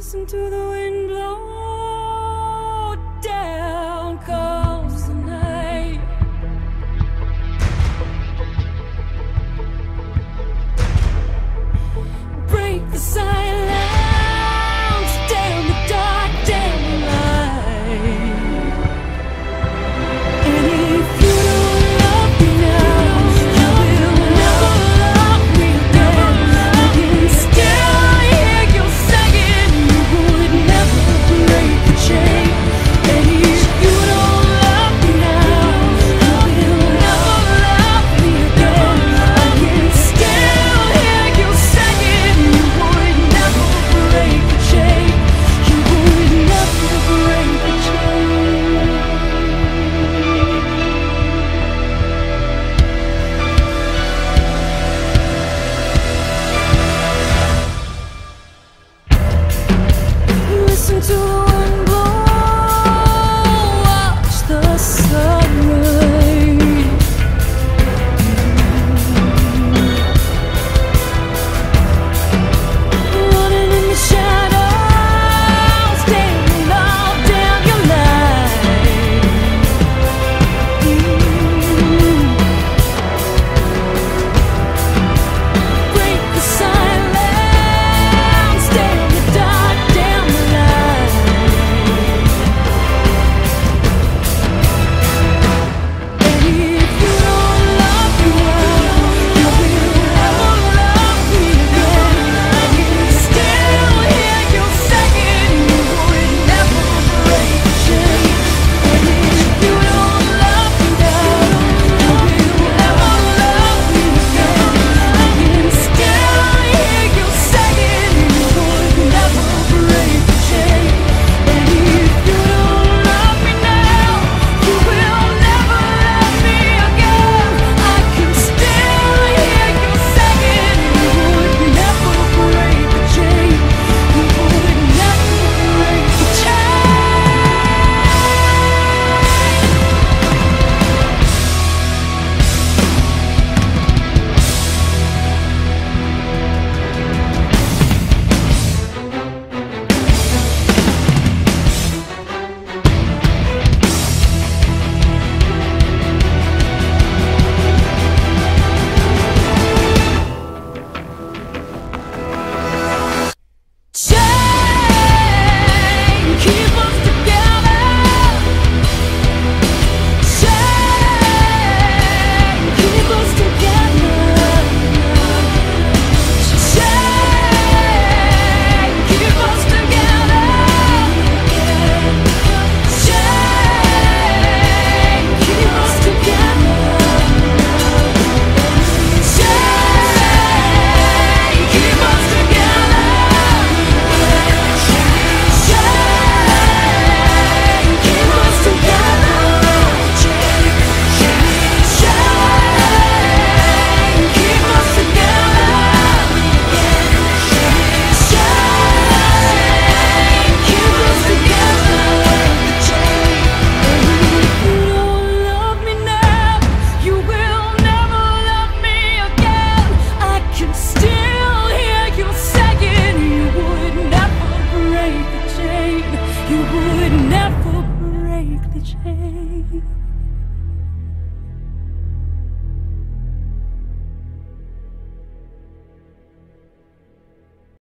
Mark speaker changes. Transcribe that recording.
Speaker 1: Listen to the wind blow change.